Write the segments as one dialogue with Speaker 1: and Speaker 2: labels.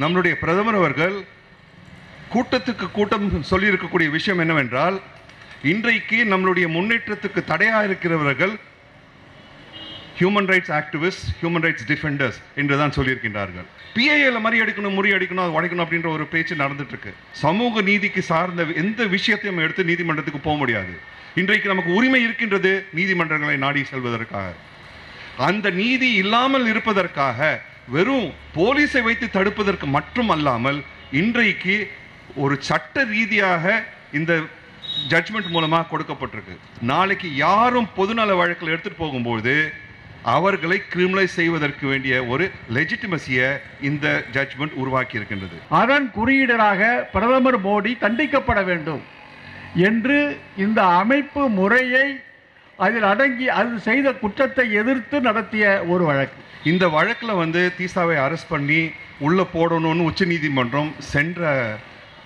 Speaker 1: நம்மளுடைய பிரதமர் அவர்கள் கூட்டத்துக்கு கூட்டம் சொல்லியிருக்கக்கூடிய விஷயம் என்னவென்றால் இன்றைக்கு நம்மளுடைய முன்னேற்றத்துக்கு தடையாக இருக்கிறவர்கள் human rights activist human rights defenders என்று தான் சொல்லியிருக்கின்றார்கள். பிஐஏல மறியடிக்கணும் முறியடிக்கணும் அது உடைக்கணும் அப்படின்ற ஒரு பேச்சு நடந்துட்டு இருக்கு சமூக நீதிக்கு சார்ந்த எந்த விஷயத்தையும் எடுத்து நீதிமன்றத்துக்கு போக முடியாது. இன்றைக்கு நமக்கு உரிமை இருக்கின்றது நீதிமன்றங்களை நாடி செல்வதற்காக. அந்த நீதி இல்லாமல் இருப்பதற்காக வெறும் போலீஸை வைத்து தடுப்பதற்கு மட்டும் அல்லாமல் இன்றைக்கு ஒரு சட்ட ரீதியாக இந்த ஜட்ஜ்மெண்ட் மூலமாக கொடுக்கப்பட்டிருக்கு. நாளைக்கு யாரும் பொதுநல வழக்கில் எடுத்துகிட்டு போகும்போது அவர்களை கிரிமினலைஸ் செய்வதற்கு வேண்டிய ஒரு லெஜிட்டிமசியை இந்த ஜட்ஜ்மெண்ட் உருவாக்கி இருக்கின்றது
Speaker 2: அதன் குறியீடராக பிரதமர் மோடி தண்டிக்கப்பட வேண்டும் என்று இந்த அமைப்பு முறையை அதில் அடங்கி அது செய்த குற்றத்தை எதிர்த்து நடத்திய ஒரு வழக்கு.
Speaker 1: இந்த வழக்கில் வந்து தீசாவை அரெஸ்ட் பண்ணி உள்ளே போடணும்னு உச்சநீதிமன்றம் சென்ற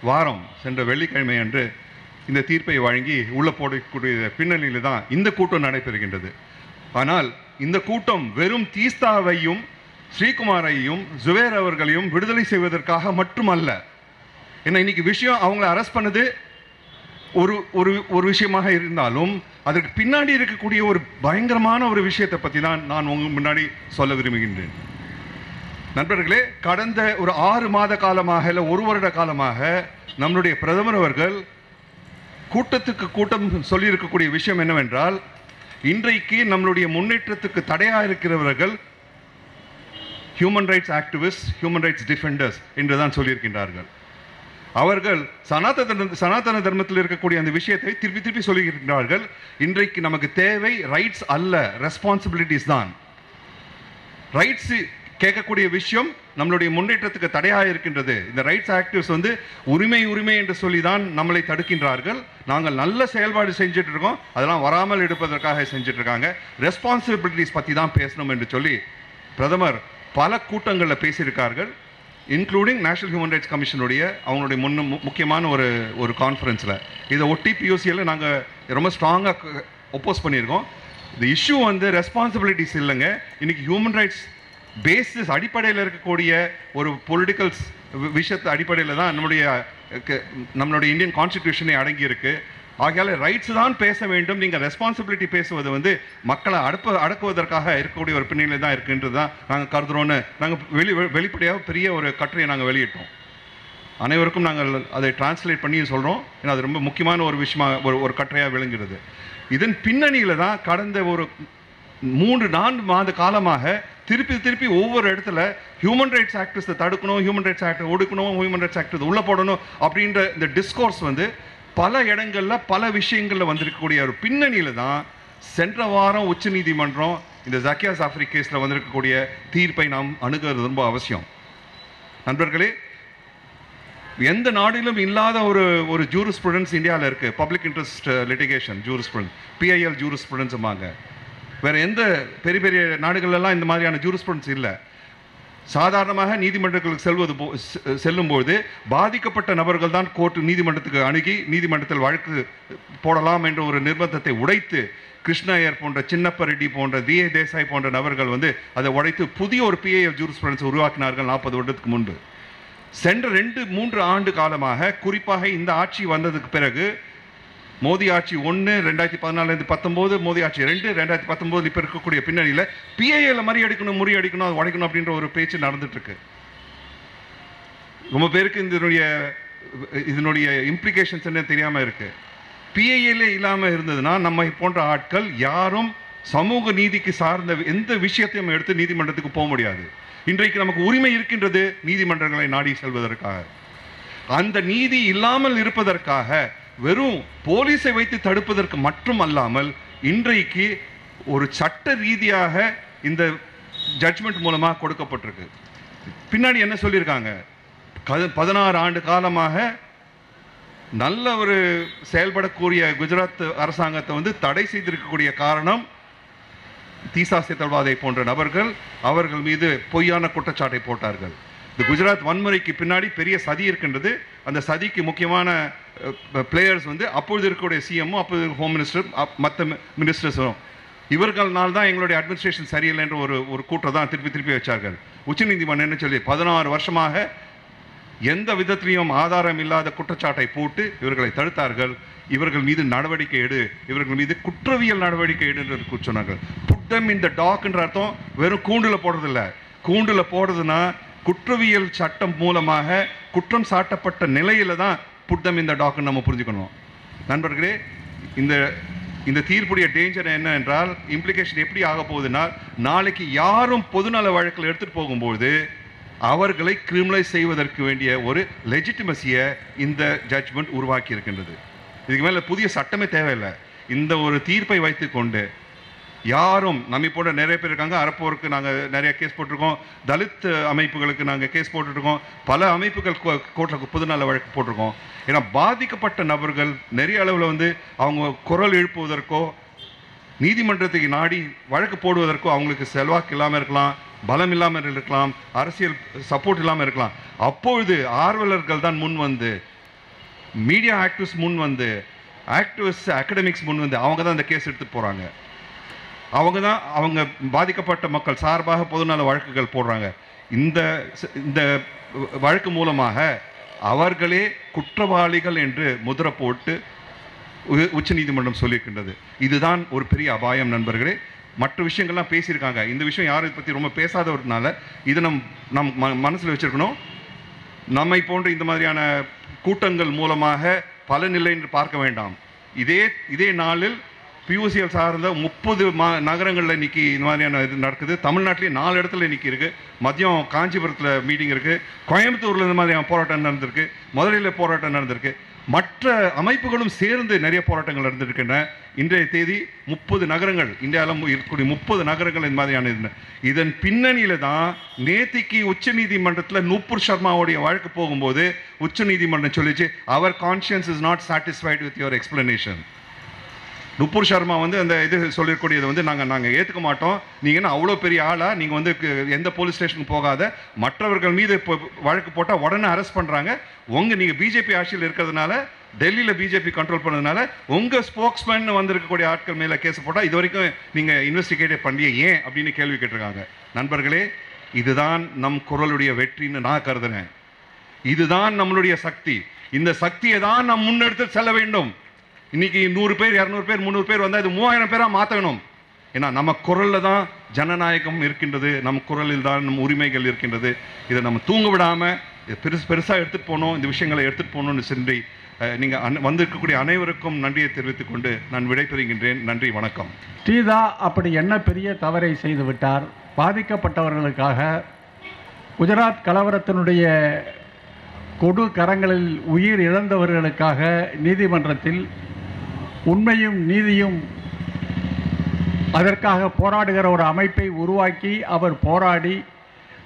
Speaker 1: வாரம் சென்ற வெள்ளிக்கிழமை அன்று இந்த தீர்ப்பை வழங்கி உள்ளே போடக்கூடிய பின்னணியில் தான் இந்த கூட்டம் நடைபெறுகின்றது. ஆனால் இந்த கூட்டம் வெறும் தீஸ்தாவையும் ஸ்ரீகுமாரையும் ஜுவேர் அவர்களையும் விடுதலை செய்வதற்காக மட்டுமல்ல. ஏன்னா இன்னைக்கு விஷயம் அவங்கள அரெஸ்ட் பண்ணது ஒரு ஒரு ஒரு விஷயமாக இருந்தாலும் அதற்கு பின்னாடி இருக்கக்கூடிய ஒரு பயங்கரமான ஒரு விஷயத்தை பற்றி தான் நான் உங்கள் முன்னாடி சொல்ல விரும்புகின்றேன். நண்பர்களே கடந்த ஒரு ஆறு மாத காலமாக இல்லை ஒரு வருட காலமாக நம்மளுடைய பிரதமர் அவர்கள் கூட்டத்துக்கு கூட்டம் சொல்லியிருக்கக்கூடிய விஷயம் என்னவென்றால் இன்றைக்கு நம்மளுடைய முன்னேற்றத்துக்கு தடையாக இருக்கிறவர்கள் human rights activist human rights defenders என்று தான் சொல்லியிருக்கின்றார்கள். அவர்கள் சனாதன சனாதன தர்மத்தில் இருக்கக்கூடிய அந்த விஷயத்தை திருப்பி திருப்பி சொல்லியிருக்கிறார்கள் இன்றைக்கு நமக்கு தேவை ரைட்ஸ் அல்ல ரெஸ்பான்சிபிலிட்டிஸ் தான். ரைட்ஸ் கேட்கக்கூடிய விஷயம் நம்மளுடைய முன்னேற்றத்துக்கு தடையாக இருக்கின்றது. இந்த ரைட்ஸ் ஆக்டிவ்ஸ் வந்து உரிமை உரிமை என்று சொல்லி தான் நம்மளை தடுக்கின்றார்கள். நாங்கள் நல்ல செயல்பாடு செஞ்சுட்டு இருக்கோம். அதெல்லாம் வராமல் எடுப்பதற்காக செஞ்சுட்டு இருக்காங்க. ரெஸ்பான்சிபிலிட்டிஸ் பற்றி தான் பேசணும் என்று சொல்லி பிரதமர் பல கூட்டங்களில் பேசியிருக்கார்கள். இன்க்ளூடிங் நேஷனல் ஹியூமன் ரைட்ஸ் கமிஷனுடைய அவங்களுடைய முன்ன முக்கியமான ஒரு ஒரு கான்ஃபரன்ஸில் இதை ஒட்டி பியூசியில் நாங்கள் ரொம்ப ஸ்ட்ராங்காக ஒப்போஸ் பண்ணியிருக்கோம். இந்த இஷ்யூ வந்து ரெஸ்பான்சிபிலிட்டிஸ் இல்லைங்க. இன்றைக்கி ஹியூமன் ரைட்ஸ் பேசிஸ் அடிப்படையில் இருக்கக்கூடிய ஒரு பொலிட்டிக்கல்ஸ் விஷயத்து அடிப்படையில் தான் நம்முடைய நம்மளுடைய இந்தியன் கான்ஸ்டிடியூஷனே அடங்கியிருக்கு. ஆகையால ரைட்ஸ் தான் பேச வேண்டும். நீங்கள் ரெஸ்பான்சிபிலிட்டி பேசுவது வந்து மக்களை அடப்ப அடக்குவதற்காக இருக்கக்கூடிய ஒரு பின்னணியில் தான் இருக்குன்றது தான் நாங்கள் கருதுறோன்னு நாங்கள் வெளி வெளிப்படையாக பெரிய ஒரு கட்டுரையை நாங்கள் வெளியிட்டோம். அனைவருக்கும் நாங்கள் அதை டிரான்ஸ்லேட் பண்ணி சொல்கிறோம் ஏன்னா அது ரொம்ப முக்கியமான ஒரு விஷயமா ஒரு ஒரு கட்டுரையாக விளங்குகிறது. இதன் பின்னணியில் தான் கடந்த ஒரு மூன்று நான்கு மாத காலமாக திருப்பி திருப்பி ஒவ்வொரு இடத்துல ஹியூமன் ரைட்ஸ் ஆக்டர்ஸை தடுக்கணும் ஹியூமன் ரைட்ஸ் ஆக்டர் ஒடுக்கணும் ஹியூமன் ரைட்ஸ் ஆக்டர் உள்ளே போடணும் அப்படின்ற இந்த டிஸ்கோர்ஸ் வந்து பல இடங்கள்ல பல விஷயங்களில் வந்திருக்கக்கூடிய ஒரு பின்னணியில் தான் சென்ற வாரம் உச்ச நீதிமன்றம் இந்த ஜக்கியாஸ் சாஃப்ரி கேஸில் வந்திருக்கக்கூடிய தீர்ப்பை நாம் அணுகிறது ரொம்ப அவசியம். நண்பர்களே எந்த நாடிலும் இல்லாத ஒரு ஒரு ஜூரிஸ்ப்ருடன்ஸ் இந்தியாவில் இருக்குது public interest litigation jurisprudence PIL ஜூரிஸ்ப்ருடன்ஸுமாங்க வேறு எந்த பெரிய பெரிய நாடுகளெல்லாம் இந்த மாதிரியான ஜூரிஸ்ப்ருடன்ஸ் இல்லை. சாதாரணமாக நீதிமன்றங்களுக்கு செல்வது போ செல்லும்போது பாதிக்கப்பட்ட நபர்கள் தான் கோர்ட்டு நீதிமன்றத்துக்கு அணுகி நீதிமன்றத்தில் வழக்கு போடலாம் என்ற ஒரு நிர்பந்தத்தை உடைத்து கிருஷ்ணயர் போன்ற சின்னப்ப ரெட்டி போன்ற தி ஏ தேசாய் போன்ற நபர்கள் வந்து அதை உடைத்து புதிய ஒரு பிஏஎஃப் ஜூரிஸ்ப்ருடன்ஸ் உருவாக்கினார்கள் நாற்பது வருடத்துக்கு முன்பு. சென்ற ரெண்டு மூன்று ஆண்டு காலமாக குறிப்பாக இந்த ஆட்சி வந்ததுக்கு பிறகு மோதி ஆட்சி ஒன்று ரெண்டாயிரத்தி பதினாலேருந்து பத்தொம்போது மோதி ஆட்சி ரெண்டு ரெண்டாயிரத்தி பத்தொம்போது இப்போ இருக்கக்கூடிய பின்னணியில் பிஐஏல மறியடிக்கணும் முறியடிக்கணும் அது உடைக்கணும் அப்படின்ற ஒரு பேச்சு நடந்துட்டு இருக்கு ரொம்ப பேருக்கு இதனுடைய இதனுடைய இம்ப்ளிகேஷன்ஸ் என்ன தெரியாமல் இருக்கு. பிஐஏல இல்லாமல் இருந்ததுன்னா நம்ம போன்ற ஆட்கள் யாரும் சமூக நீதிக்கு சார்ந்த எந்த விஷயத்தையும் எடுத்து நீதிமன்றத்துக்கு போக முடியாது. இன்றைக்கு நமக்கு உரிமை இருக்கின்றது நீதிமன்றங்களை நாடி செல்வதற்காக. அந்த நீதி இல்லாமல் இருப்பதற்காக வெறும் போலீஸை வைத்து தடுப்பதற்கு மட்டும் அல்லாமல் இன்றைக்கு ஒரு சட்ட ரீதியாக இந்த ஜட்ஜ்மெண்ட் மூலமாக கொடுக்கப்பட்டிருக்கு. பின்னாடி என்ன சொல்லியிருக்காங்க? பதினாறு ஆண்டு காலமாக நல்ல ஒரு செயல்படக்கூடிய குஜராத் அரசாங்கத்தை வந்து தடை செய்திருக்கக்கூடிய காரணம் தீசா சித்தல்வாதை போன்ற நபர்கள் அவர்கள் மீது பொய்யான குற்றச்சாட்டை போட்டார்கள். இந்த குஜராத் வன்முறைக்கு பின்னாடி பெரிய சதி இருக்கின்றது. அந்த சதிக்கு முக்கியமான பிளேயர்ஸ் வந்து அப்பொழுது இருக்கக்கூடிய சிஎம்மும் அப்போது ஹோம் மினிஸ்டர் மற்ற மினிஸ்டர்ஸும் இவர்கள்னால் தான் எங்களுடைய அட்மினிஸ்ட்ரேஷன் சரியில்லைன்ற ஒரு ஒரு கூட்டம் தான் திருப்பி திருப்பி வச்சார்கள். உச்சநீதிமன்றம் என்ன சொல்லி பதினாறு வருஷமாக எந்த விதத்திலையும் ஆதாரம் இல்லாத குற்றச்சாட்டை போட்டு இவர்களை தடுத்தார்கள். இவர்கள் மீது நடவடிக்கை எடு இவர்கள் மீது குற்றவியல் நடவடிக்கை எடு என்று சொன்னார்கள். புட்டம் இந்த டாக்ன்ற அர்த்தம் வெறும் கூண்டில் போடுறதில்ல. கூண்டில் போடுறதுன்னா குற்றவியல் சட்டம் மூலமாக குற்றம் சாட்டப்பட்ட நிலையில தான் புட்டம் இந்த டாக்குன்னு நம்ம புரிஞ்சுக்கணும். நண்பர்களே இந்த இந்த தீர்ப்புடைய டேஞ்சர் என்ன என்றால் இம்ப்ளிகேஷன் எப்படி ஆக போகுதுன்னா நாளைக்கு யாரும் பொதுநல வழக்கில் எடுத்துகிட்டு போகும்போது அவர்களை கிரிமினலைஸ் செய்வதற்கு வேண்டிய ஒரு லெஜிட்டிமசியை இந்த ஜட்ஜ்மெண்ட் உருவாக்கி இருக்கின்றது இதுக்கு மேலே புதிய சட்டமே தேவையில்லை. இந்த ஒரு தீர்ப்பை வைத்துக்கொண்டு யாரும் நம்மை போன்ற நிறைய பேர் இருக்காங்க. அறப்போருக்கு நாங்கள் நிறைய கேஸ் போட்டிருக்கோம். தலித் அமைப்புகளுக்கு நாங்கள் கேஸ் போட்டுருக்கோம் பல அமைப்புகள் கோர்ட்டில் பொதுநல வழக்கு போட்டிருக்கோம். ஏன்னா பாதிக்கப்பட்ட நபர்கள் நிறைய அளவில் வந்து அவங்க குரல் எழுப்புவதற்கோ நீதிமன்றத்துக்கு நாடி வழக்கு போடுவதற்கோ அவங்களுக்கு செல்வாக்கு இல்லாமல் இருக்கலாம் பலம் இல்லாமல் இருக்கலாம் அரசியல் சப்போர்ட் இல்லாமல் இருக்கலாம். அப்பொழுது ஆர்வலர்கள் தான் முன் வந்து மீடியா ஆக்டிவிஸ்ட் முன் வந்து ஆக்டிவிஸ்ட் அகடமிக்ஸ் முன் வந்து அவங்க தான் இந்த கேஸ் எடுத்துகிட்டு போகிறாங்க அவங்க தான் அவங்க பாதிக்கப்பட்ட மக்கள் சார்பாக பொதுநல வழக்குகள் போடுறாங்க. இந்த இந்த வழக்கு மூலமாக அவர்களே குற்றவாளிகள் என்று முதிர போட்டு உ- உச்சநீதிமன்றம் சொல்லியிருக்கின்றது. இதுதான் ஒரு பெரிய அபாயம் நண்பர்களே. மற்ற விஷயங்கள்லாம் பேசியிருக்காங்க. இந்த விஷயம் யாரும் இதை பற்றி ரொம்ப பேசாதவர்னால இதை நம் நம் ம மனசில் வச்சுருக்கணும். நம்மை போன்ற இந்த மாதிரியான கூட்டங்கள் மூலமாக பலனில்லை என்று பார்க்க வேண்டாம். இதே இதே நாளில் பியூசிஎல் சார்ந்த முப்பது மா நகரங்களில் இன்னைக்கு இந்த மாதிரியான இது நடக்குது. தமிழ்நாட்டிலேயே நாலு இடத்துல இன்னைக்கு இருக்குது மதியம் காஞ்சிபுரத்தில் மீட்டிங் இருக்குது கோயம்புத்தூரில் இந்த மாதிரியான போராட்டம் நடந்திருக்கு. மதுரையில் போராட்டம் நடந்திருக்கு. மற்ற அமைப்புகளும் சேர்ந்து நிறைய போராட்டங்கள் நடந்திருக்கின்றன. இன்றைய தேதி முப்பது நகரங்கள் இந்தியாவில் இருக்கக்கூடிய முப்பது நகரங்கள் இந்த மாதிரியான இருந்தன இதன் பின்னணியில் தான் நேத்திக்கு உச்சநீதிமன்றத்தில் நூப்பூர் சர்மாவுடைய வழக்கு போகும்போது உச்சநீதிமன்றம் சொல்லிச்சு அவர் conscience is not satisfied with your explanation Nupur Sharma வந்து அந்த இது சொல்லக்கூடியது வந்து நாங்கள் நாங்கள் ஏற்றுக்க மாட்டோம். நீங்கள் என்ன அவ்வளோ பெரிய ஆளாக நீங்கள் வந்து எந்த போலீஸ் ஸ்டேஷனுக்கு போகாத. மற்றவர்கள் மீது இப்போ வழக்கு போட்டால் உடனே அரெஸ்ட் பண்ணுறாங்க உங்கள் நீங்கள் பிஜேபி ஆட்சியில் இருக்கிறதுனால டெல்லியில் பிஜேபி கண்ட்ரோல் பண்ணதுனால உங்கள் ஸ்போக்ஸ்மேன் வந்திருக்கக்கூடிய ஆட்கள் மேலே கேஸ் போட்டால் இது வரைக்கும் நீங்கள் இன்வெஸ்டிகேட் பண்ணிய ஏன் அப்படின்னு கேள்வி கேட்டிருக்காங்க. நண்பர்களே இதுதான் நம் குரலுடைய வெற்றின்னு நான் கருதுறேன். இதுதான் நம்மளுடைய சக்தி. இந்த சக்தியை தான் நாம் முன்னெடுத்து செல்ல வேண்டும். இன்னைக்கு நூறு பேர் இரநூறு பேர் முந்நூறு பேர் வந்தால் இது மூவாயிரம் பேராக மாற்றணும் ஏன்னா நம்ம குரலில் தான் ஜனநாயகம் இருக்கின்றது நம் குரலில் தான் நம் உரிமைகள் இருக்கின்றது. இதை நம்ம தூங்க விடாம இதை பெருசு பெருசாக எடுத்துகிட்டு போகணும் இந்த விஷயங்களை எடுத்துகிட்டு போகணும்னு சென்று நீங்கள் அன் வந்திருக்கக்கூடிய அனைவருக்கும் நன்றியை தெரிவித்துக் கொண்டு நான் விடைபெறுகின்றேன். நன்றி வணக்கம்.
Speaker 2: ஸ்ரீதா அப்படி என்ன பெரிய தவறை செய்து விட்டார்? பாதிக்கப்பட்டவர்களுக்காக குஜராத் கலவரத்தினுடைய கொடு கரங்களில் உயிர் இழந்தவர்களுக்காக நீதிமன்றத்தில் உண்மையும் நீதியும் அதற்காக போராடுகிற ஒரு அமைப்பை உருவாக்கி அவர் போராடி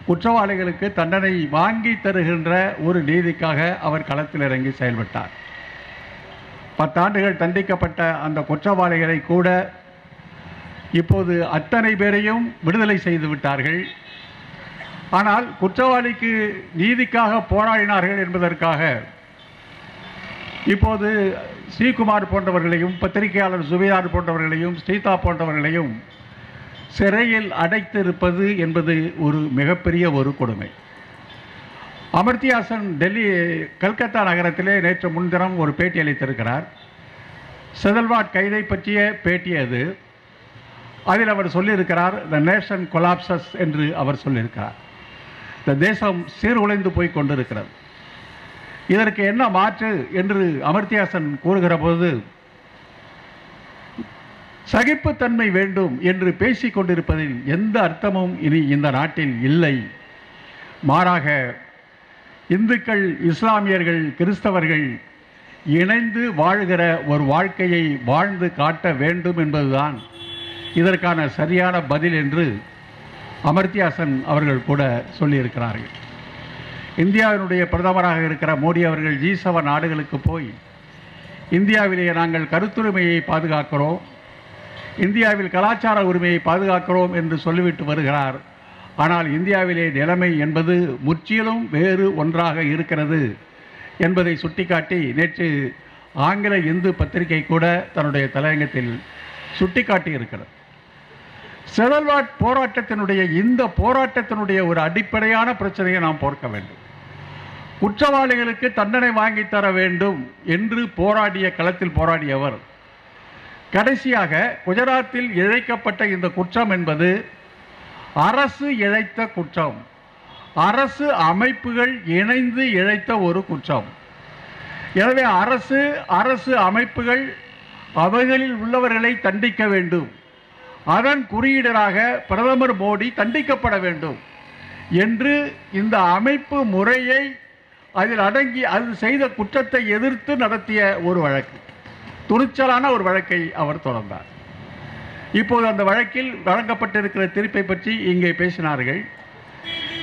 Speaker 2: குற்றவாளிகளுக்கு தண்டனை வாங்கி தருகின்ற ஒரு நீதிக்காக அவர் களத்தில் இறங்கி செயல்பட்டார். பத்தாண்டுகள் தண்டிக்கப்பட்ட அந்த குற்றவாளிகளை கூட இப்போது அத்தனை பேரையும் விடுதலை செய்து விட்டார்கள். ஆனால் குற்றவாளிக்கு நீதிக்காக போராடினார்கள் என்பதற்காக இப்போது ஸ்ரீகுமார் போன்றவர்களையும் பத்திரிகையாளர் சுபேதார் போன்றவர்களையும் ஸ்ரீதா போன்றவர்களையும் சிறையில் அடைத்திருப்பது என்பது ஒரு மிகப்பெரிய ஒரு கொடுமை. அமர்த்தியாசன் டெல்லி கல்கத்தா நகரத்திலே நேற்று முன்தினம் ஒரு பேட்டி அளித்திருக்கிறார். செதல்வாட் கைதை பற்றிய பேட்டி அது. அதில் அவர் சொல்லியிருக்கிறார் த நேஷன் கொலாப்சஸ் என்று அவர் சொல்லியிருக்கிறார். இந்த தேசம் சீர்குலைந்து போய் கொண்டிருக்கிறது. இதற்கு என்ன மாற்று என்று அமர்த்தியாசன் கூறுகிற போது சகிப்புத்தன்மை வேண்டும் என்று பேசிக் கொண்டிருப்பதில் எந்த அர்த்தமும் இனி இந்த நாட்டில் இல்லை. மாறாக இந்துக்கள் இஸ்லாமியர்கள் கிறிஸ்தவர்கள் இணைந்து வாழ்கிற ஒரு வாழ்க்கையை வாழ்ந்து காட்ட வேண்டும் என்பதுதான் இதற்கான சரியான பதில் என்று அமர்த்தியாசன் அவர்கள் கூட சொல்லியிருக்கிறார்கள். இந்தியாவினுடைய பிரதமராக இருக்கிற மோடி அவர்கள் ஜி செவன் நாடுகளுக்கு போய் இந்தியாவிலேயே நாங்கள் கருத்துரிமையை பாதுகாக்கிறோம் இந்தியாவில் கலாச்சார உரிமையை பாதுகாக்கிறோம் என்று சொல்லிவிட்டு வருகிறார். ஆனால் இந்தியாவிலே நிலைமை என்பது முற்றிலும் வேறு ஒன்றாக இருக்கிறது என்பதை சுட்டிக்காட்டி நேற்று ஆங்கில இந்து பத்திரிகை கூட தன்னுடைய தலையங்கத்தில் சுட்டிக்காட்டி இருக்கிறது. செதல்வாட் போராட்டத்தினுடைய இந்த போராட்டத்தினுடைய ஒரு அடிப்படையான பிரச்சனையை நாம் பார்க்க வேண்டும். குற்றவாளிகளுக்கு தண்டனை வாங்கி தர வேண்டும் என்று போராடிய களத்தில் போராடியவர். கடைசியாக குஜராத்தில் இழைக்கப்பட்ட இந்த குற்றம் என்பது அரசு இழைத்த குற்றம். அரசு அமைப்புகள் இணைந்து இழைத்த ஒரு குற்றம். எனவே அரசு அரசு அமைப்புகள் அவைகளில் உள்ளவர்களை தண்டிக்க வேண்டும். அதன் குறியீடராக பிரதமர் மோடி தண்டிக்கப்பட வேண்டும் என்று இந்த அமைப்பு முறையை அதில் அடங்கி அது செய்த குற்றத்தை எதிர்த்து நடத்திய ஒரு வழக்கு. துணிச்சலான ஒரு வழக்கை அவர் தொடர்ந்தார். இப்போது அந்த வழக்கில் வழங்கப்பட்டிருக்கிற தீர்ப்பை பற்றி இங்கே பேசினார்கள்.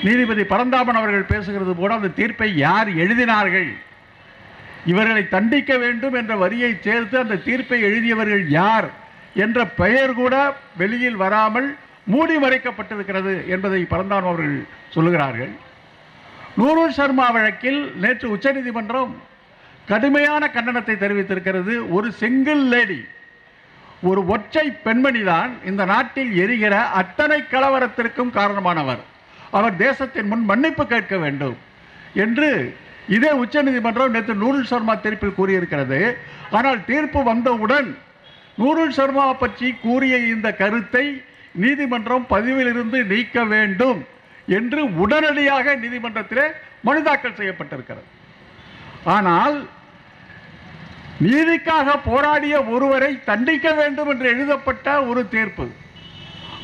Speaker 2: நீதிபதி பரந்தாமன் அவர்கள் பேசுகிறது போல அந்த தீர்ப்பை யார் எழுதினார்கள்? இவர்களை தண்டிக்க வேண்டும் என்ற வரியை சேர்த்து அந்த தீர்ப்பை எழுதியவர்கள் யார் என்ற பெயர் கூட வெளியில் வராமல் மூடி மறைக்கப்பட்டிருக்கிறது என்பதை பரந்தாமன் அவர்கள் சொல்லுகிறார்கள். நூருல் சர்மா வழக்கில் நேற்று உச்சநீதிமன்றம் கடுமையான கண்டனத்தை தெரிவித்திருக்கிறது. ஒரு சிங்கிள் லேடி ஒரு ஒற்றை பெண்மணிதான் இந்த நாட்டில் எரிகிற அத்தனை கலவரத்திற்கும் காரணமானவர். அவர் தேசத்தின் முன் மன்னிப்பு கேட்க வேண்டும் என்று இதே உச்சநீதிமன்றம் நேற்று நூருல் சர்மா தீர்ப்பில் கூறியிருக்கிறது. ஆனால் தீர்ப்பு வந்தவுடன் நூருல் சர்மா பற்றி கூறிய இந்த கருத்தை நீதிமன்றம் பதிவிலிருந்து நீக்க வேண்டும். என்று உடனடியாக நீதிமன்றத்திலே மனு தாக்கல் செய்யப்பட்டிருக்கிறது. ஆனால் நீதிக்காக போராடிய ஒருவரை தண்டிக்க வேண்டும் என்று எழுதப்பட்ட ஒரு தீர்ப்பு.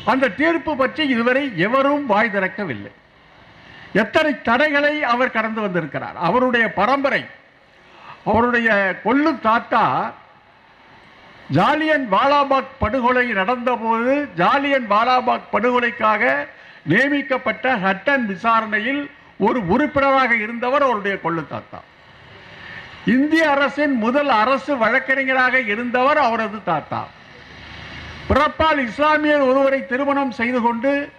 Speaker 2: அந்த தீர்ப்பு பற்றி இதுவரை எவரும் வாய் திறக்கவில்லை. எத்தனை தடைகளை அவர் கடந்து வந்திருக்கிறார். அவருடைய பரம்பரை அவருடைய கொள்ளு தாத்தா ஜாலியன் வாலாபாக் படுகொலை நடந்தபோது ஜாலியன் வாலாபாக் படுகொலைக்காக நியமிக்கப்பட்ட ஹட்டன் விசாரணையில் ஒரு உறுப்பினராக இருந்தவர் அவருடைய கொள்ளு தாத்தா. இந்திய அரசின் முதல் அரசு வழக்கறிஞராக இருந்தவர் அவரது தாத்தா. பிறப்பால் இஸ்லாமியர் ஒருவரை திருமணம் செய்து கொண்டு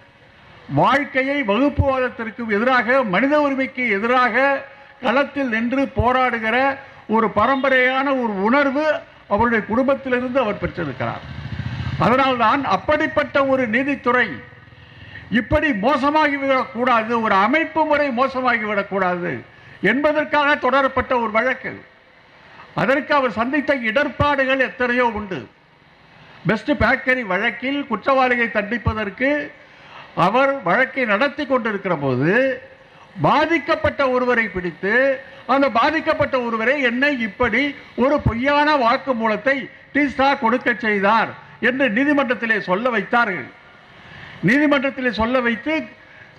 Speaker 2: வாழ்க்கையை வகுப்புவாதத்திற்கு எதிராக மனித உரிமைக்கு எதிராக களத்தில் நின்று போராடுகிற ஒரு பரம்பரையான ஒரு உணர்வு அவருடைய குடும்பத்திலிருந்து அவர் பெற்றிருக்கிறார். அதனால்தான் அப்படிப்பட்ட ஒரு நீதித்துறை இப்படி மோசமாகிவிடக்கூடாது ஒரு அமைப்பு முறை மோசமாகிவிடக்கூடாது என்பதற்காக தொடரப்பட்ட ஒரு வழக்கு. அதற்கு அவர் சந்தித்த இடர்பாடுகள் எத்தனையோ உண்டு. பெஸ்ட் பேக்கரி வழக்கில் குற்றவாளியை தண்டிப்பதற்கு அவர் வழக்கை நடத்தி கொண்டிருக்கிற போது பாதிக்கப்பட்ட ஒருவரை பிடித்து அந்த பாதிக்கப்பட்ட ஒருவரை என்னை இப்படி ஒரு பொய்யான வாக்குமூலத்தை டிஸ்டா கொடுக்க செய்தார் என்று நீதிமன்றத்திலே சொல்ல வைத்தார்கள். நீதிமன்றத்தில் சொல்ல வைத்து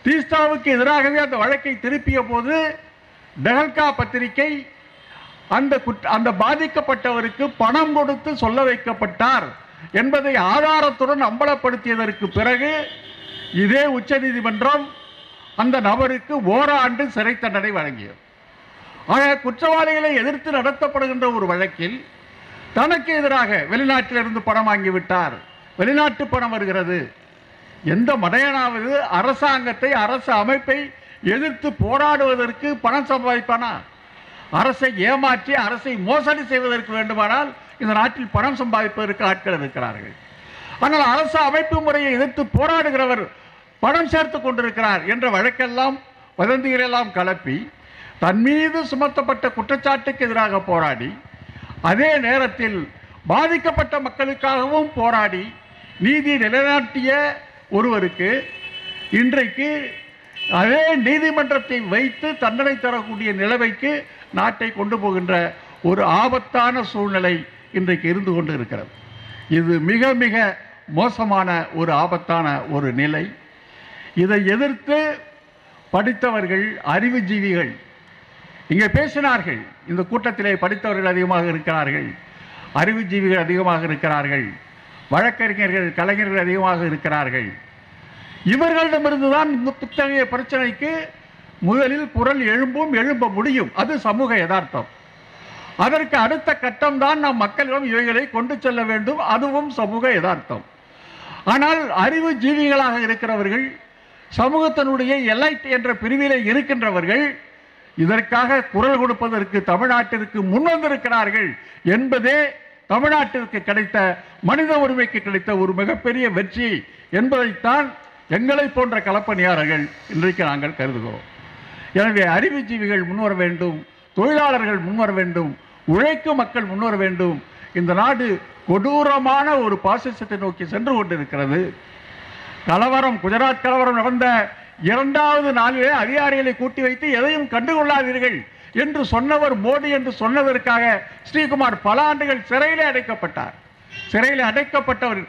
Speaker 2: தீஸ்தாவுக்கு எதிராகவே அந்த வழக்கை திருப்பிய போது டெஹல்கா பத்திரிகை அந்த அந்த பாதிக்கப்பட்டவருக்கு பணம் கொடுத்து சொல்ல வைக்கப்பட்டார் என்பதை ஆதாரத்துடன் அம்பலப்படுத்தியதற்கு பிறகு இதே உச்சநீதிமன்றம் அந்த நபருக்கு ஓராண்டு சிறை தண்டனை வழங்கியது. ஆக குற்றவாளிகளை எதிர்த்து நடத்தப்படுகின்ற ஒரு வழக்கில் தனக்கு எதிராக வெளிநாட்டிலிருந்து பணம் வாங்கிவிட்டார். வெளிநாட்டு பணம் வருகிறது. எந்த மடையனாவது அரசாங்கத்தை அரசு அமைப்பை எதிர்த்து போராடுவதற்கு பணம் சம்பாதிப்பானா? அரசை ஏமாற்றி அரசை மோசடி செய்வதற்கு வேண்டுமானால் இந்த நாட்டில் பணம் சம்பாதிப்பதற்கு ஆட்கள் இருக்கிறார்கள். ஆனால் அரசு அமைப்பு முறையை எதிர்த்து போராடுகிறவர் பணம் சேர்த்து கொண்டிருக்கிறார் என்ற வழக்கெல்லாம் வதந்திகளெல்லாம் கலப்பி தன் மீது சுமத்தப்பட்ட குற்றச்சாட்டுக்கு எதிராக போராடி அதே நேரத்தில் பாதிக்கப்பட்ட மக்களுக்காகவும் போராடி நீதி நிலைநாட்டிய ஒருவருக்கு இன்றைக்கு அதே நீதிமன்றத்தை வைத்து தண்டனை தரக்கூடிய நிலைமைக்கு நாட்டை கொண்டு போகின்ற ஒரு ஆபத்தான சூழ்நிலை இன்றைக்கு இருந்து கொண்டு இருக்கிறது இது மிக மிக மோசமான ஒரு ஆபத்தான ஒரு நிலை. இதை எதிர்த்து படித்தவர்கள் அறிவுஜீவிகள் இங்கே பேசினார்கள். இந்த கூட்டத்திலே படித்தவர்கள் அதிகமாக இருக்கிறார்கள். அறிவுஜீவிகள் அதிகமாக இருக்கிறார்கள். வழக்கறிஞர்கள் கலைஞர்கள் அதிகமாக இருக்கிறார்கள். இவர்களிடமிருந்து தான் இந்த இத்தகைய பிரச்சனைக்கு முதலில் குரல் எழும்பும் எழும்ப முடியும். அது சமூக யதார்த்தம். அதற்கு அடுத்த கட்டம் தான் நாம் மக்களிடம் இவைகளை கொண்டு செல்ல வேண்டும். அதுவும் சமூக யதார்த்தம். ஆனால் அறிவு ஜீவிகளாக இருக்கிறவர்கள் சமூகத்தினுடைய எலைட் என்ற பிரிவிலே இருக்கின்றவர்கள் இதற்காக குரல் கொடுப்பதற்கு தமிழ்நாட்டிற்கு முன்வந்திருக்கிறார்கள் என்பதே தமிழ்நாட்டிற்கு கிடைத்த மனித உரிமைக்கு கிடைத்த ஒரு மிகப்பெரிய வெற்றி என்பதைத்தான் எங்களை போன்ற களப்பணியாளர்கள் இன்றைக்கு நாங்கள் கருதுகிறோம். எனவே அறிவுஜீவிகள் முன்வர வேண்டும் தொழிலாளர்கள் முன்வர வேண்டும் உழைக்கும் மக்கள் முன்வர வேண்டும். இந்த நாடு கொடூரமான ஒரு பாசிசத்தை நோக்கி சென்று கொண்டிருக்கிறது. கலவரம் குஜராத் கலவரம் நடந்த இரண்டாவது நாளிலே அதிகாரிகளை கூட்டி வைத்து எதையும் கண்டுகொள்ளாதீர்கள். என்று சொன்னவர் மோடி என்று சொன்னதற்காக ஸ்ரீகுமார் பல ஆண்டுகள் சிறையிலே அடைக்கப்பட்டார். சிறையில் அடைக்கப்பட்டவர்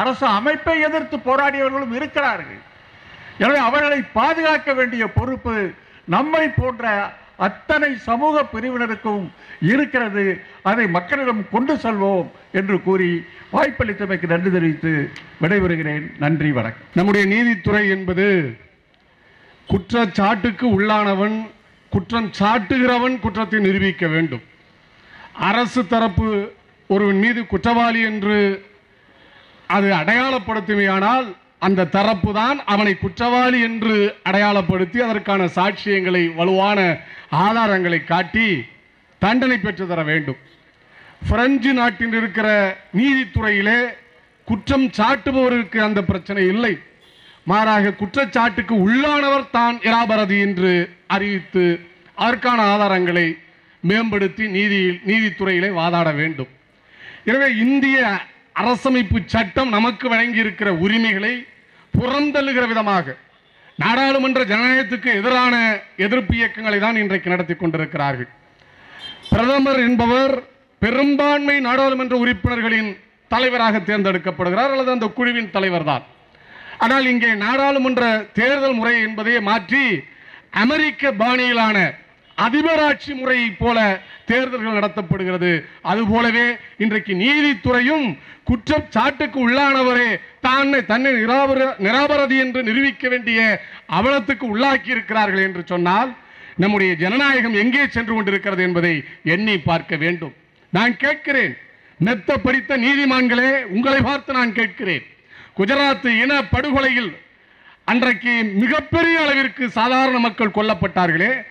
Speaker 2: அரசு அமைப்பை எதிர்த்து போராடியவர்களும் இருக்கிறார்கள். எனவே அவர்களை பாதுகாக்க வேண்டிய பொறுப்பு நம்மை போன்ற அத்தனை சமூக பிரிவினருக்கும் இருக்கிறது. அதை மக்களிடம் கொண்டு செல்வோம் என்று கூறி வாய்ப்பளித்தமைக்கு நன்றி தெரிவித்து விடைபெறுகிறேன். நன்றி வணக்கம்.
Speaker 3: நம்முடைய நீதித்துறை என்பது குற்றச்சாட்டுக்கு உள்ளானவன் குற்றம் சாட்டுகிறவன் குற்றத்தை நிரூபிக்க வேண்டும். அரசு தரப்பு ஒருவன் மீது குற்றவாளி என்று அது அடையாளப்படுத்துமையானால் அந்த தரப்பு தான் அவனை குற்றவாளி என்று அடையாளப்படுத்தி அதற்கான சாட்சியங்களை வலுவான ஆதாரங்களை காட்டி தண்டனை பெற்று தர வேண்டும். பிரெஞ்சு நாட்டில் இருக்கிற நீதித்துறையிலே குற்றம் சாட்டுபவருக்கு அந்த பிரச்சனை இல்லை. மாறாக குற்றச்சாட்டுக்கு உள்ளானவர் தான் இராபரதி என்று அறிவித்து அதற்கான ஆதாரங்களை மேம்படுத்தி நீதியில் நீதித்துறையிலே வாதாட வேண்டும். எனவே இந்திய அரசமைப்பு சட்டம் நமக்கு வழங்கியிருக்கிற உரிமைகளை புறந்தள்ளுகிற விதமாக நாடாளுமன்ற ஜனநாயகத்துக்கு எதிரான எதிர்ப்பு இயக்கங்களை தான் இன்றைக்கு நடத்தி கொண்டிருக்கிறார்கள். பிரதமர் என்பவர் பெரும்பான்மை நாடாளுமன்ற உறுப்பினர்களின் தலைவராக தேர்ந்தெடுக்கப்படுகிறார் அல்லது அந்த குழுவின் தலைவர் தான் ஆனால் இங்கே நாடாளுமன்ற தேர்தல் முறை என்பதை மாற்றி அமெரிக்க பாணியிலான அதிபராட்சி முறையை போல தேர்தல்கள் நடத்தப்படுகிறது. அதுபோலவே இன்றைக்கு நீதித்துறையும் குற்றச்சாட்டுக்கு உள்ளானவரே தான் தன்னை நிராபர நிராபரதி என்று நிரூபிக்க வேண்டிய அவலத்துக்கு உள்ளாக்கி இருக்கிறார்கள் என்று சொன்னால் நம்முடைய ஜனநாயகம் எங்கே சென்று கொண்டிருக்கிறது என்பதை எண்ணி பார்க்க வேண்டும். நான் கேட்கிறேன். மெத்த படித்த நீதிமான்களே உங்களை பார்த்து நான் கேட்கிறேன். குஜராத் இன படுகொலையில் அன்றைக்கு மிகப்பெரிய அளவிற்கு சாதாரண மக்கள் கொல்லப்பட்டார்களே.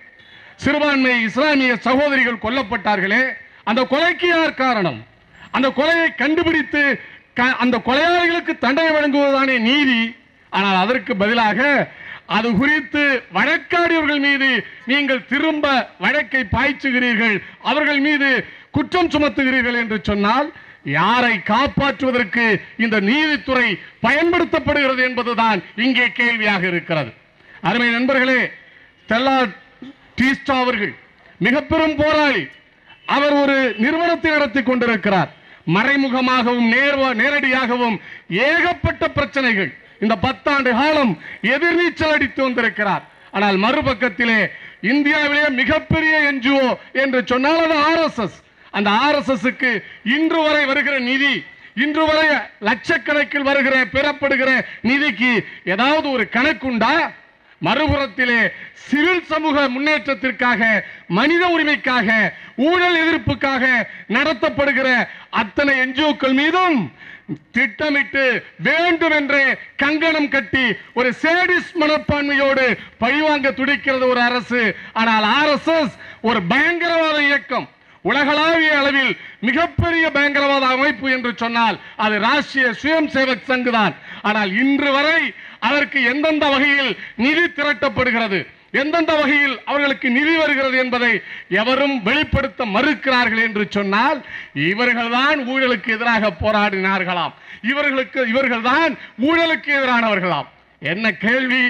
Speaker 3: சிறுபான்மை இஸ்லாமிய சகோதரிகள் கொல்லப்பட்டார்களே. அந்த கொலைக்கு யார் காரணம்? அந்த கொலையை கண்டுபிடித்து க- அந்த கொலையாளிகளுக்கு தண்டனை வழங்குவதுதானே நீதி. ஆனால் அதற்கு பதிலாக அது குறித்து வழக்காடியவர்கள் மீது நீங்கள் திரும்ப வழக்கை பாய்ச்சுகிறீர்கள். அவர்கள் மீது குற்றம் சுமத்துகிறீர்கள் என்று சொன்னால் யாரை காப்பாற்றுவதற்கு இந்த நீதித்துறை பயன்படுத்தப்படுகிறது என்பதுதான் இங்கே கேள்வியாக இருக்கிறது. அருமை நண்பர்களே ஸ்டெல்லா டீஸ்டா அவர்கள் மிக பெரும் போராளி. அவர் ஒரு நிறுவனத்தை நடத்தி கொண்டிருக்கிறார். மறைமுகமாகவும் நேர்வ- நேரடியாகவும் ஏகப்பட்ட பிரச்சனைகள். இந்த பத்தாண்டு காலம் எதிர்நீச்சல் அடித்து வந்திருக்கிறார். ஆனால் மறுபக்கத்திலே இந்தியாவிலே மிகப்பெரிய என்ஜிஓ என்று சொன்னால் அது ஆர்எஸ்எஸ் அந்த ஆர்எஸ்எஸ்க்கு இன்று வரை வருகிற நிதி இன்று வரை லட்சக்கணக்கில் வருகிற பெறப்படுகிற நிதிக்கு ஏதாவது ஒரு கணக்குண்டா? மறுபுறத்திலே சிவில் சமூக முன்னேற்றத்திற்காக மனித உரிமைக்காக ஊழல் எதிர்ப்புக்காக நடத்தப்படுகிற அத்தனை என்ஜிஓக்கள் மீதும் திட்டமிட்டு வேண்டும் என்றே கங்கணம் கட்டி ஒரு சேடிஸ் மனப்பான்மையோடு பழிவாங்க துடிக்கிறது ஒரு அரசு. ஆனால் ஆர்எஸ்எஸ் ஒரு பயங்கரவாத இயக்கம். உலகளாவிய அளவில் மிகப்பெரிய பயங்கரவாத அமைப்பு என்று சொன்னால் அது ராஷ்டிரிய சுயம் சேவக் சங்கு தான் ஆனால் இன்று வரை அதற்கு எந்தெந்த வகையில் நிதி திரட்டப்படுகிறது எந்தெந்த வகையில் அவர்களுக்கு நிதி வருகிறது என்பதை எவரும் வெளிப்படுத்த மறுக்கிறார்கள் என்று சொன்னால் இவர்கள்தான் ஊழலுக்கு எதிராக போராடினார்களாம். இவர்களுக்கு இவர்கள்தான் ஊழலுக்கு எதிரானவர்களாம். என்ன கேள்வி?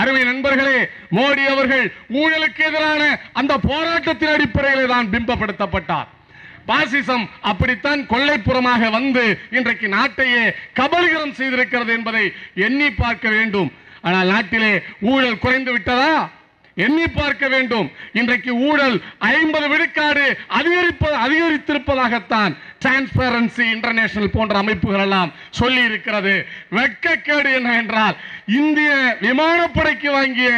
Speaker 3: அருமை நண்பர்களே மோடி அவர்கள் ஊழலுக்கு எதிரான அந்த போராட்டத்தின் அடிப்படையில் தான் பிம்பப்படுத்தப்பட்டார். பாசிசம் அப்படித்தான் கொள்ளைப்புறமாக வந்து இன்றைக்கு நாட்டையே கபலீகரம் செய்திருக்கிறது என்பதை எண்ணி பார்க்க வேண்டும். ஆனால் நாட்டிலே ஊழல் குறைந்து விட்டதா? எண்ணி பார்க்க வேண்டும். இன்றைக்கு ஊழல் ஐம்பது விழுக்காடு அதிகரிப்ப அதிகரித்திருப்பதாகத்தான் டிரான்ஸ்பரன்சி இன்டர்நேஷனல் போன்ற அமைப்புகள் எல்லாம் சொல்லி இருக்கிறது வெட்கக்கேடு என்ன என்றால் இந்திய விமானப்படைக்கு வாங்கிய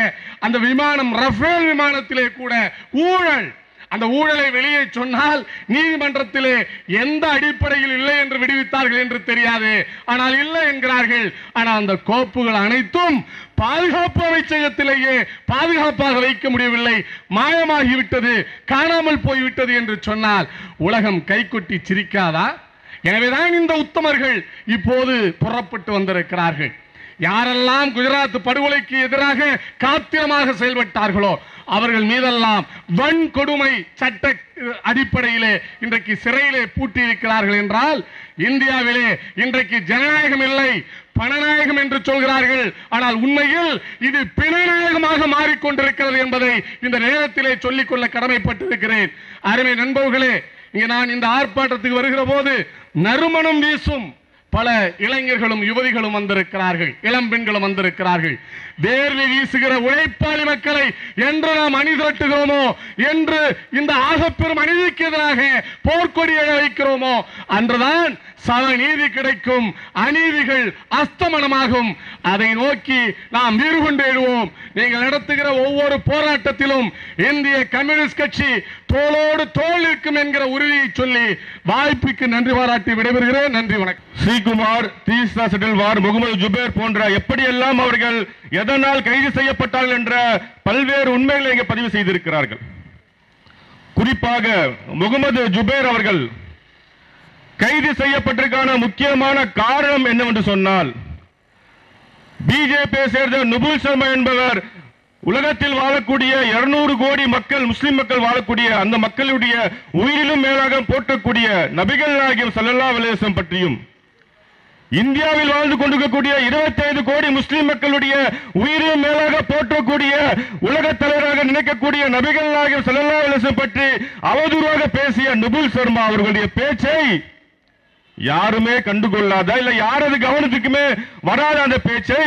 Speaker 3: அந்த விமானம் ரஃபேல் விமானத்திலே கூட ஊழல். அந்த ஊழலை வெளியே சொன்னால் நீதிமன்றத்திலே எந்த அடிப்படையில் இல்லை என்று விடுவித்தார்கள் என்று தெரியாது. ஆனால் இல்லை என்கிறார்கள். ஆனால் அந்த கோப்புகள் அனைத்தும் பாதுகாப்பு அமைச்சகத்திலேயே பாதுகாப்பாக வைக்க முடியவில்லை. மாயமாகிவிட்டது காணாமல் போய்விட்டது என்று சொன்னால் உலகம் கைகொட்டி சிரிக்காதா? எனவேதான் இந்த உத்தமர்கள் இப்போது புறப்பட்டு வந்திருக்கிறார்கள். யாரெல்லாம் குஜராத் படுகொலைக்கு எதிராக காத்திரமாக செயல்பட்டார்களோ அவர்கள் மீதெல்லாம் வன்கொடுமை சட்ட அடிப்படையிலே இன்றைக்கு சிறையிலே பூட்டி இருக்கிறார்கள் என்றால் இந்தியாவிலே இன்றைக்கு ஜனநாயகம் இல்லை பணநாயகம் என்று சொல்கிறார்கள். ஆனால் உண்மையில் இது பிணநாயகமாக மாறிக்கொண்டிருக்கிறது என்பதை இந்த நேரத்திலே சொல்லிக்கொள்ள கடமைப்பட்டிருக்கிறேன். அருமை நண்பர்களே இங்கே நான் இந்த ஆர்ப்பாட்டத்துக்கு வருகிற போது நறுமணம் வீசும் பல இளைஞர்களும் யுவதிகளும் வந்திருக்கிறார்கள் இளம் பெண்களும் வந்திருக்கிறார்கள். வேர்வை வீசுகிற உழைப்பாளி மக்களை என்று நாம் அணிதிரட்டுகிறோமோ என்று இந்த ஆகப்பெரும் அநீதிக்கு எதிராக போர்க்கொடி எழ வைக்கிறோமோ? அன்றுதான் சம நீதி கிடைக்கும் அநீதிகள் அஸ்தமனமாகும். அதை நோக்கி நாம் வீறு கொண்டு எழுவோம். நீங்கள் நடத்துகிற ஒவ்வொரு போராட்டத்திலும் இந்திய கம்யூனிஸ்ட் கட்சி தோளோடு தோல் இருக்கும் என்கிற உறுதியை சொல்லி வாய்ப்புக்கு நன்றி பாராட்டி விடைபெறுகிறேன். நன்றி வணக்கம்.
Speaker 4: ஸ்ரீகுமார் தீசா செட்டில்வார் முகமது ஜுபேர் போன்ற எப்படியெல்லாம் அவர்கள் எதனால் கைது செய்யப்பட்டார்கள் என்ற பல்வேறு உண்மைகளை இங்கே பதிவு செய்திருக்கிறார்கள். குறிப்பாக முகமது ஜுபேர் அவர்கள் கைது செய்யப்பட்டிருக்கான முக்கியமான காரணம் என்னவென்று சொன்னால் பிஜேபியை சேர்ந்த நுபுல் சர்மா என்பவர் உலகத்தில் வாழக்கூடிய 200 கோடி மக்கள் முஸ்லிம் மக்கள் வாழக்கூடிய அந்த மக்களுடைய உயிரிலும் மேலாக போற்றக்கூடிய நபிகள் நாயகம் ஸல்லல்லாஹு அலைஹி பற்றியும் இந்தியாவில் வாழ்ந்து கொண்டிருக்கக்கூடிய 25 கோடி முஸ்லிம் மக்களுடைய உயிரையும் மேலாக போற்றக்கூடிய உலக தலைவராக நினைக்கக்கூடிய நபிகள் நாயகம் ஸல்லல்லாஹு பற்றி அவதூறாக பேசிய நுபுல் சர்மா அவர்களுடைய பேச்சை யாருமே கண்டுகொள்ளாத இல்ல யாரது கவனத்துக்குமே வராத அந்த பேச்சை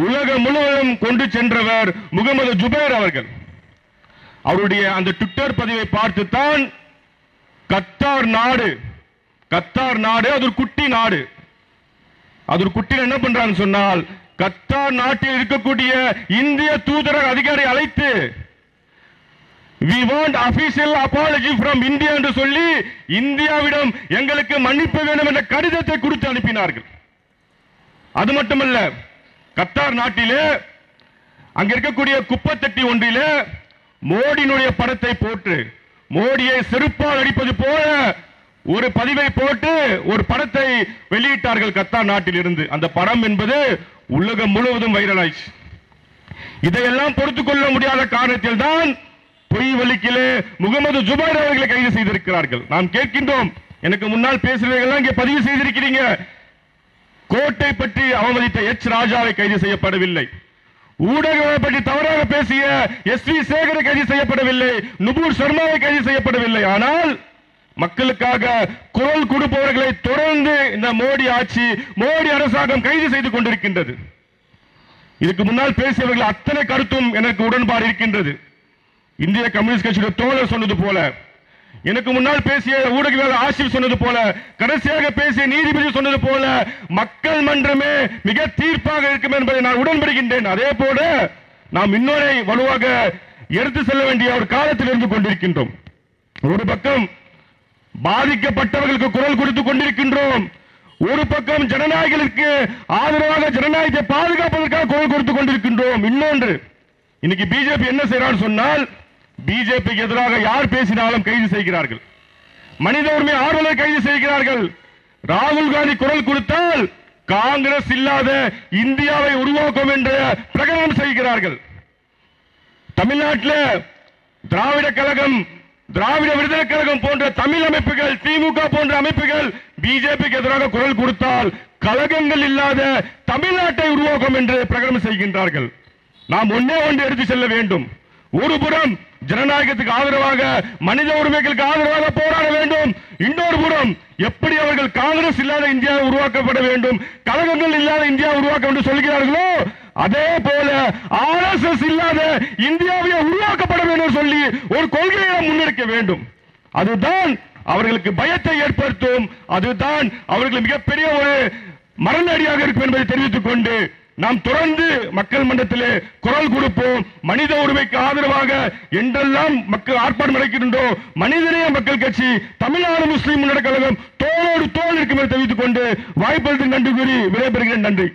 Speaker 4: உலகம் முழுவதும் கொண்டு சென்றவர் முகமது ஜுபேர் அவர்கள். அவருடைய அந்த ட்விட்டர் பதிவை பார்த்துத்தான் கத்தார் நாடு கத்தார் நாடு அது ஒரு குட்டி நாடு. அது ஒரு குட்டி என்ன பண்றாங்க சொன்னால் கத்தார் நாட்டில் இருக்கக்கூடிய இந்திய தூதரக அதிகாரி அழைத்து we want official apology from India என்று சொல்லி இந்தியாவிடம் எங்களுக்கு மன்னிப்பு வேண்டும் என்ற கடிதத்தை கொடுத்து அனுப்பினார்கள். அது மட்டுமல்ல கத்தார் நாட்டிலே அங்க இருக்கக்கூடிய குப்பத்தட்டி ஒன்றிலே மோடியினுடைய படத்தை போட்டு மோடியை செருப்பால் அடிப்பது போல ஒரு பதிவை போட்டு ஒரு படத்தை வெளியிட்டார்கள் கத்தா நாட்டில் இருந்து அந்த படம் என்பது உலகம் முழுவதும் வைரல் ஆயிடுச்சு. இதையெல்லாம் பொறுத்துக் கொள்ள முடியாத காரணத்தில் தான் பொய் வழிக்கிலே முகமது ஜுபைர் அவர்களை கைது செய்திருக்கிறார்கள். நாம் கேட்கின்றோம். எனக்கு முன்னால் பேசுறவர்கள் இங்கே பதிவு செய்திருக்கிறீங்க. கோட்டை பற்றி அவமதித்த எச் ராஜாவை கைது செய்யப்படவில்லை. ஊடகங்களை பற்றி தவறாக பேசிய எஸ் வி சேகரை கைது செய்யப்படவில்லை. நுபூர் சர்மாவை கைது செய்யப்படவில்லை. ஆனால் மக்களுக்காக குரல் கொடுப்பவர்களை தொடர்ந்து இந்த மோடி ஆட்சி மோடி அரசாங்கம் கைது செய்து கொண்டிருக்கின்றது. இதுக்கு முன்னால் பேசியவர்கள் அத்தனை கருத்தும் எனக்கு உடன்பாடு இருக்கின்றது. இந்திய கம்யூனிஸ்ட் கட்சியுடைய தோழர் சொன்னது போல எனக்கு முன்னால் பேசிய ஊடகவியலாளர் ஆசிப் சொன்னது போல கடைசியாக பேசிய நீதிபதி சொன்னது போல மக்கள் மன்றமே மிக தீர்ப்பாக இருக்கும் என்பதை நான் உடன்படுகின்றேன். அதே போல நாம் இன்னொரு வலுவாக எடுத்து செல்ல வேண்டிய ஒரு காலத்தில் இருந்து கொண்டிருக்கின்றோம். ஒரு பக்கம் பாதிக்கப்பட்டவர்களுக்கு குரல் கொடுத்துக் கொண்டிருக்கின்றோம். ஒரு பக்கம் ஜனநாயகத்திற்கு ஆதரவாக ஜனநாயகத்தை பாதுகாப்பதற்காக குரல் கொடுத்துக் கொண்டிருக்கின்றோம். இன்னொன்று இன்னைக்கு பிஜேபி என்ன செய்யறான்னு சொன்னால் பிஜேபிக்கு எதிராக யார் பேசினாலும் கைது செய்கிறார்கள். மனித உரிமை ஆர்வலர் கைது செய்கிறார்கள். ராகுல் காந்தி குரல் கொடுத்தால் காங்கிரஸ் இல்லாத இந்தியாவை உருவாக்கும் என்ற பிரகடனம் செய்கிறார்கள். தமிழ்நாட்டில் திராவிட கழகம் திராவிட விடுதலை கழகம் போன்ற தமிழ் அமைப்புகள் திமுக போன்ற அமைப்புகள் பிஜேபிக்கு எதிராக குரல் கொடுத்தால் கழகங்கள் இல்லாத தமிழ்நாட்டை உருவாக்கும் என்று பிரகடனம் செய்கின்றார்கள். நாம் ஒன்னே ஒன்று எடுத்து செல்ல வேண்டும். ஒரு புறம் ஜனநாயகத்துக்கு ஆதரவாக மனித உரிமைகளுக்கு ஆதரவாக போராட வேண்டும். இன்னொரு புறம் எப்படி அவர்கள் காங்கிரஸ் இல்லாத இந்தியா உருவாக்கப்பட வேண்டும் கழகங்கள் இல்லாத இந்தியா உருவாக்க வேண்டும் சொல்கிறார்களோ அதே போல ஆர்எஸ்எஸ் இல்லாத இந்தியாவை உருவாக்கப்பட வேண்டும் சொல்லி ஒரு கொள்கையை முன்னெடுக்க வேண்டும். அதுதான் அவர்களுக்கு பயத்தை ஏற்படுத்தும் அதுதான் அவர்களுக்கு மிகப்பெரிய ஒரு மரணடியாக இருக்கும் என்பதை தெரிவித்துக் கொண்டு நாம் தொடர்ந்து மக்கள் மன்றத்திலே குரல் கொடுப்போம். மனித உரிமைக்கு ஆதரவாக என்றெல்லாம் மக்கள் ஆர்ப்பாட்டம் நடக்கின்றோம் மனிதநேய மக்கள் கட்சி தமிழ்நாடு முஸ்லிம் முன்னேற்ற கழகம் தோளோடு தோல் இருக்கும் தெரிவித்துக் கொண்டு வாய்ப்பளித்து நன்றி கூறி விடைபெறுகிறேன். நன்றி.